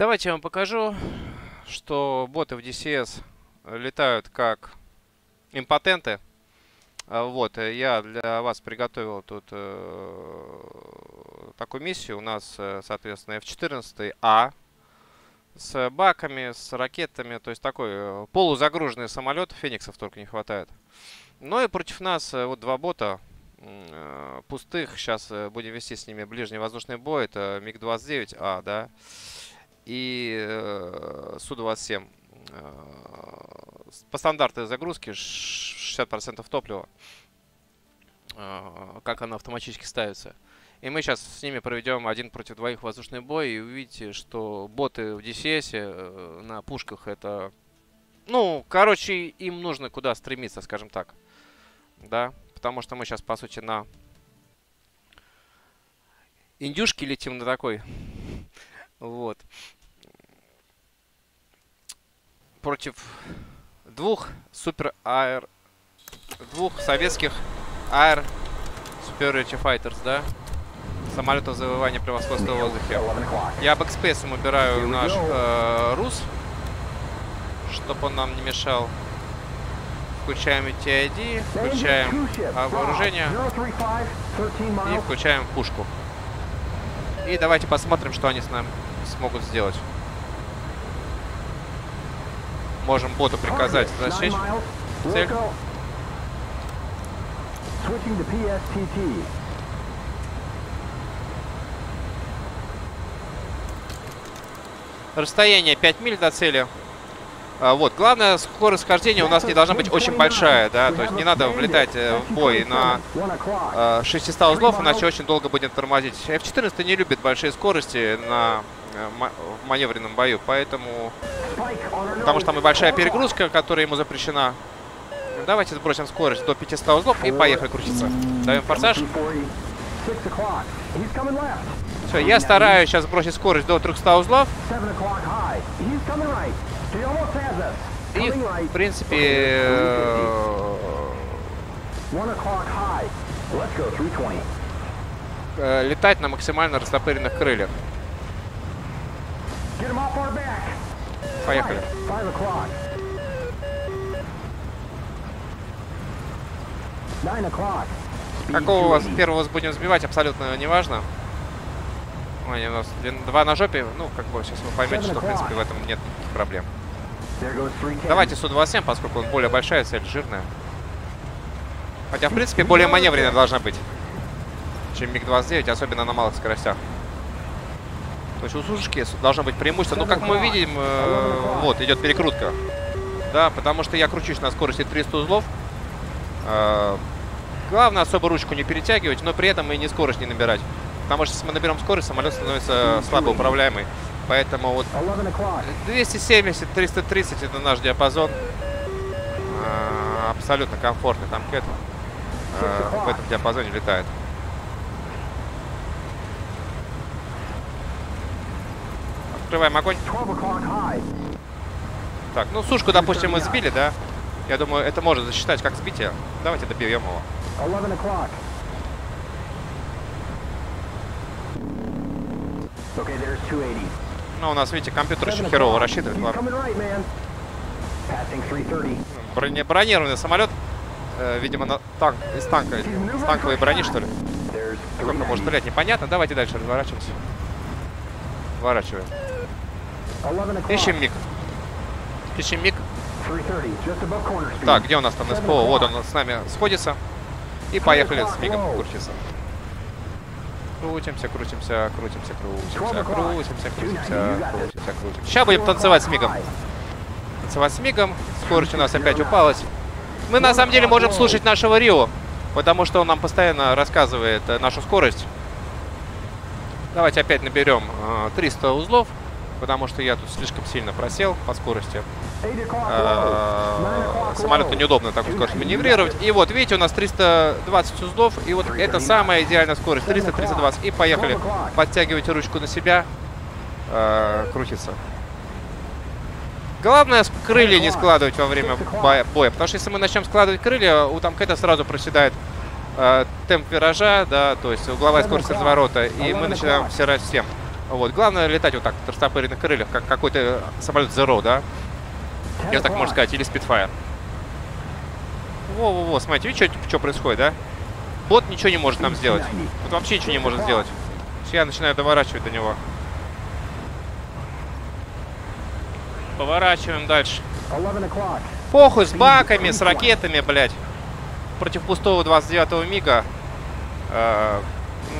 Давайте я вам покажу, что боты в DCS летают как импотенты. А, вот, э, я для вас приготовил тут э, такую миссию. У нас, э, соответственно, F-14А с баками, с ракетами. То есть такой э, полузагруженный самолет. Фениксов только не хватает. Ну и против нас вот два бота пустых. Сейчас будем вести с ними ближний воздушный бой. Это МиГ-29А, да, и э, Су-27 по стандартной загрузке 60% топлива, а, как она автоматически ставится. И мы сейчас с ними проведем один против двоих воздушный бой, и увидите, что боты в DCS э, на пушках это... Ну, короче, им нужно куда стремиться, скажем так. Да, потому что мы сейчас, по сути, на индюшке летим на такой. Вот. Против двух супер air... Двух советских air Superiority Fighters, да? Самолетов завоевания превосходства в воздухе. Я бэкспейсом убираю наш э, РУС, чтобы он нам не мешал. Включаем TID, включаем вооружение и включаем пушку. И давайте посмотрим, что они с нами смогут сделать. Можем боту приказать засечь цель. Расстояние 5 миль до цели. А, вот, главное, скорость хождения у нас не должна быть очень большая, да, то есть не надо влетать э, в бой на э, 600 узлов, иначе очень долго будет тормозить. F-14 не любит большие скорости на Э, в маневренном бою. Поэтому... Потому что там и большая перегрузка, которая ему запрещена. Давайте сбросим скорость до 500 узлов и поехали крутиться. Даем форсаж. Все, я стараюсь сейчас сбросить скорость до 300 узлов. И, в принципе, э, летать на максимально растопыренных крыльях. Поехали. Какого у вас первого будем сбивать, абсолютно неважно. Ой, у нас два на жопе. Ну, как бы сейчас вы поймете, что, в принципе, в этом нет никаких проблем. Давайте Су-27, поскольку более большая цель, жирная. Хотя, в принципе, более маневренная должна быть, чем МиГ-29, особенно на малых скоростях. То есть у сушки должно быть преимущество. Но как мы видим, э, вот, идет перекрутка. Да, потому что я кручусь на скорости 300 узлов. Э, главное особо ручку не перетягивать, но при этом и не скорость не набирать. Потому что если мы наберем скорость, самолет становится слабо управляемый. Поэтому вот 270-330 это наш диапазон. Э, абсолютно комфортный там к этому. Э, в этом диапазоне летает. Открываем огонь. Так, ну сушку, допустим, мы сбили, да? Я думаю, это может засчитать как сбитие. Давайте добьем его. Ну, у нас, видите, компьютер очень херово рассчитывает. Брони бронированный самолет. Э, видимо, на танк, из танка, из танковой брони, что ли. Сколько может стрелять, непонятно. Давайте дальше разворачиваемся. Разворачиваем. Ищем миг. Ищем миг. Так, где у нас там СПО? Вот он с нами сходится. И поехали с мигом крутиться. Крутимся, крутимся, крутимся, крутимся, крутимся, крутимся, крутимся, крутимся. Сейчас будем танцевать с мигом. Танцевать с мигом. Скорость у нас опять упалась. Мы на самом деле можем слушать нашего Рио, потому что он нам постоянно рассказывает э, нашу скорость. Давайте опять наберем 300 э, узлов потому что я тут слишком сильно просел по скорости. А, самолету неудобно такую скорость маневрировать. И вот, видите, у нас 320 узлов, и вот это самая идеальная скорость, 300-320. И поехали. Подтягивайте ручку на себя, а, крутится. Главное крылья не складывать во время боя, потому что если мы начнем складывать крылья, у тамкета сразу проседает э, темп виража, да, то есть угловая скорость разворота, и мы начинаем всирать всем. Вот. Главное летать вот так, в растопыренных крыльях, как какой-то самолет Zero, да? Я так можно сказать, или Spitfire. Во-во-во, смотрите, видите, что, происходит, да? Бот ничего не может нам сделать. Вот вообще ничего не может сделать. Я начинаю доворачивать до него. Поворачиваем дальше. Похуй с баками, с ракетами, блядь. Против пустого 29-го мига. Э,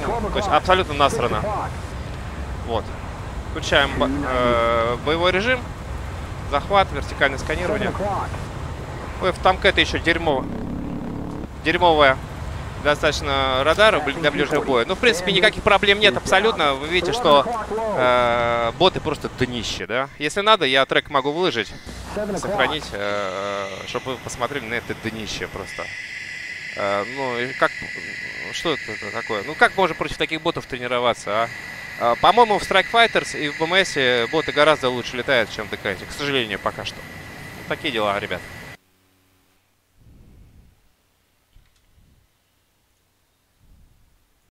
ну, то есть абсолютно насрано. Вот. Включаем бо э, боевой режим. Захват, вертикальное сканирование. Ой, в это еще дерьмо. Дерьмовая достаточно радара для ближнего боя. Ну, в принципе, никаких проблем нет абсолютно. Вы видите, что э, боты просто днище, да? Если надо, я трек могу выложить, сохранить, э, чтобы вы посмотрели на это днище просто. Э, ну, как... Что это такое? Ну, как можно против таких ботов тренироваться, а? Э, По-моему, в Strike Fighters и в BMS боты гораздо лучше летают, чем в ДК. К сожалению, пока что. Такие дела, ребят.